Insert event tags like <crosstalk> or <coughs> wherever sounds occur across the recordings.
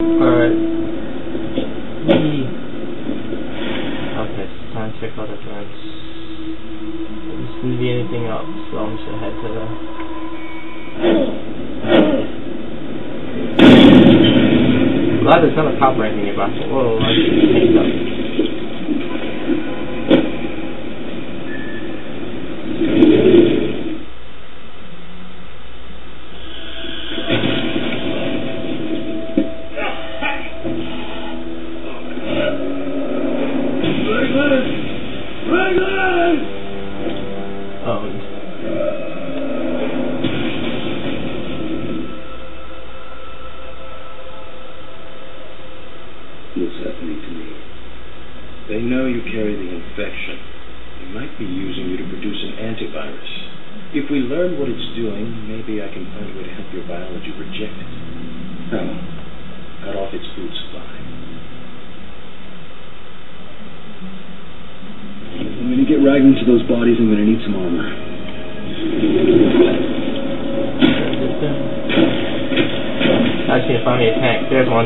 Alright. Okay, it's time to check out the drugs. There doesn't be anything else, so <coughs> I'm just gonna head to the... Glad there's not a cop or anything nearby. Whoa, I should up. What's happening to me? They know you carry the infection. They might be using you to produce an antivirus. If we learn what it's doing, maybe I can find a way to help your biology reject it. How? Cut off its food supply. I'm gonna get right into those bodies. I'm gonna need some armor. I just need to find me a tank. There's one.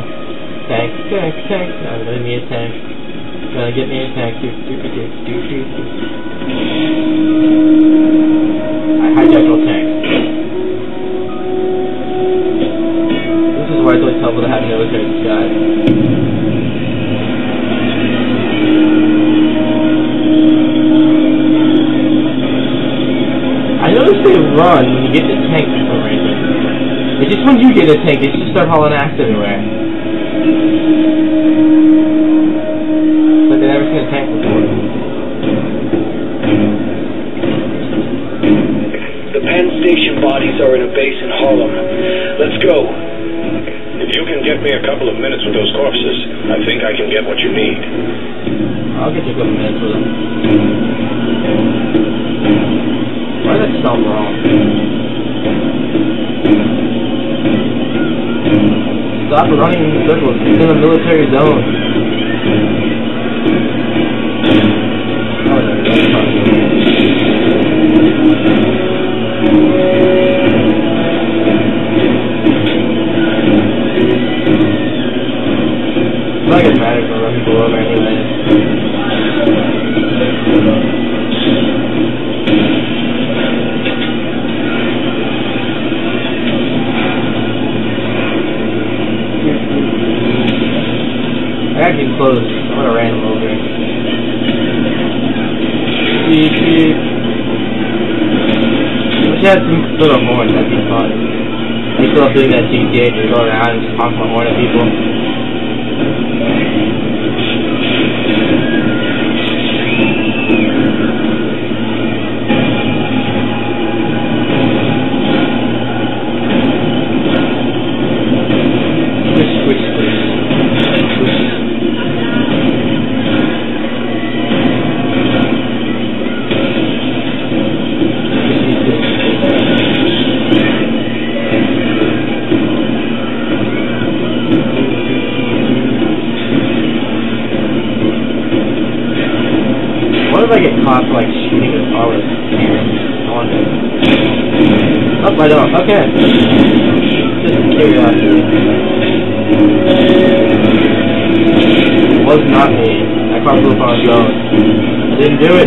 Tank, tank, tank. I'm gonna need a tank. Gonna get me a tank. Do, do, do, do, do, do. I hijacked all tanks. This is why it's always helpful to have military disguise. Run when you get the tank for some reason. It's just when you get a tank, they just start hauling ass everywhere. But they never seen a tank before. The Penn Station bodies are in a base in Harlem. Let's go. If you can get me a couple of minutes with those corpses, I think I can get what you need. I'll get you a couple minutes with them. Does wrong? Stop running in circles. It's in a military zone. It's not if I run people I gotta get close. I'm gonna ran him over. Beep, beep. Wish I had some little horn, that'd be fun. I still doing that GTA, just go around and just honk my horn at people. Oh, I don't. Okay. Just curiosity. It was not me. I caught poop on its own. I didn't do it.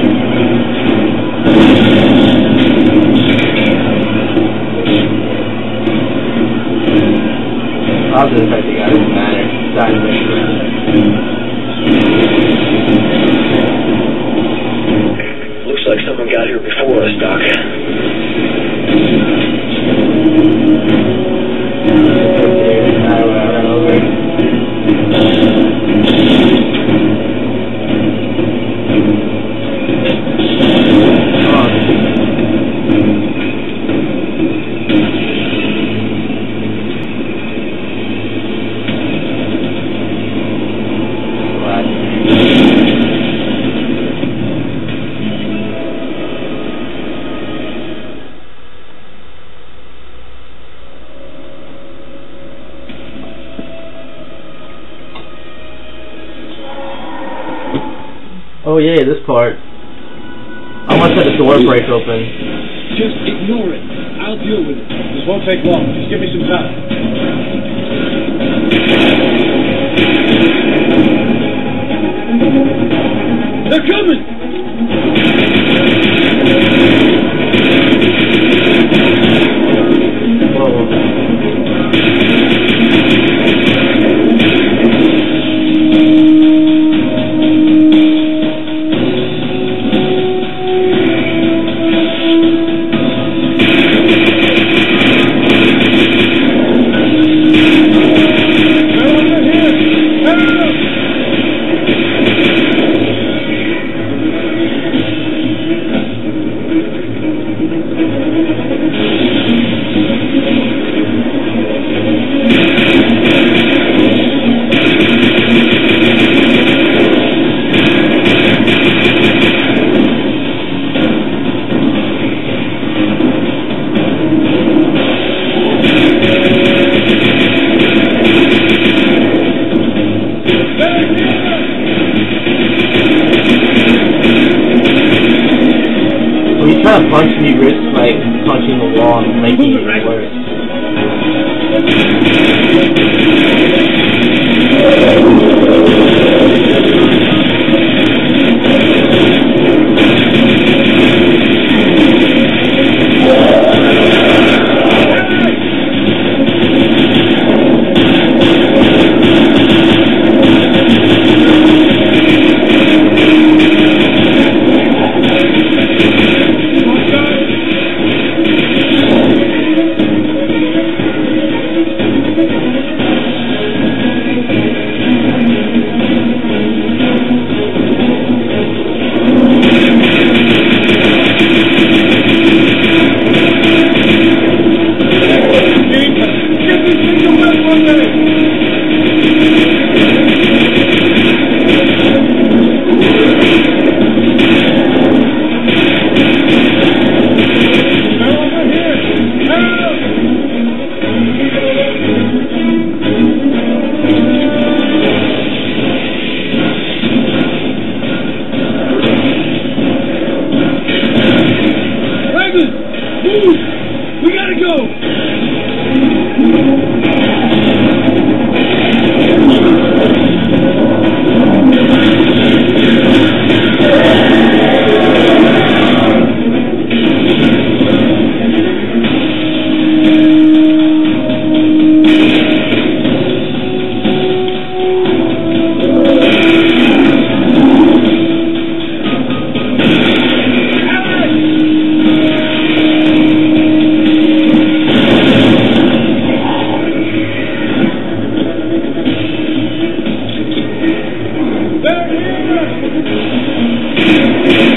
I'll do the fact that it doesn't matter. Died Looks like someone got here before us, Doc. Oh yeah, this part. I want to set the door break open. Just ignore it. I'll deal with it. This won't take long. Just give me some time. They're coming! actually risk like punching the wall and making it worse. We gotta go! Thank you.